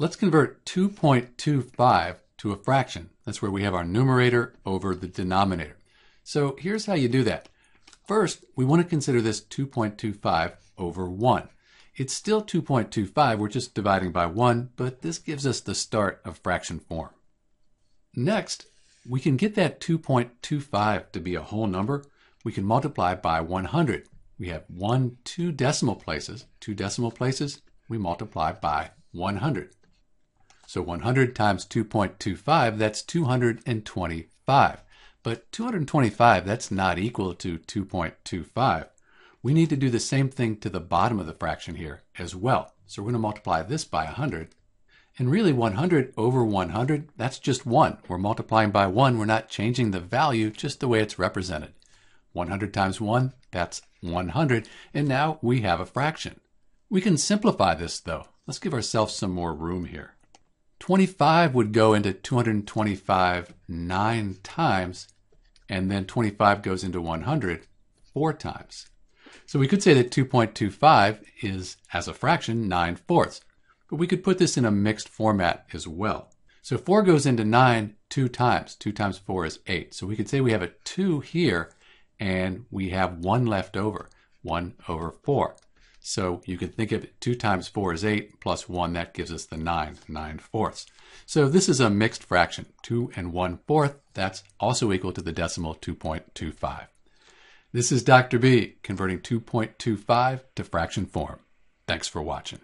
let's convert 2.25 to a fraction. That's where we have our numerator over the denominator. So here's how you do that. First, we want to consider this 2.25 over 1. It's still 2.25, we're just dividing by 1, but this gives us the start of fraction form. Next, we can get that 2.25 to be a whole number. We can multiply by 100. We have one, two decimal places. Two decimal places, we multiply by 100. So 100 times 2.25, that's 225. But 225, that's not equal to 2.25. We need to do the same thing to the bottom of the fraction here as well. So we're going to multiply this by 100. And really 100 over 100, that's just 1. We're multiplying by 1. We're not changing the value, just the way it's represented. 100 times 1, that's 100. And now we have a fraction. We can simplify this though. Let's give ourselves some more room here. 25 would go into 225 nine times, and then 25 goes into 100 four times. So we could say that 2.25 is, as a fraction, 9 fourths. But we could put this in a mixed format as well. So 4 goes into 9 two times. 2 times 4 is 8. So we could say we have a 2 here, and we have 1 left over, 1 over 4. So you can think of it 2 times 4 is 8, plus 1, that gives us the 9, 9 fourths. So this is a mixed fraction, 2 and 1 fourth. That's also equal to the decimal 2.25. This is Dr. B, converting 2.25 to fraction form. Thanks for watching.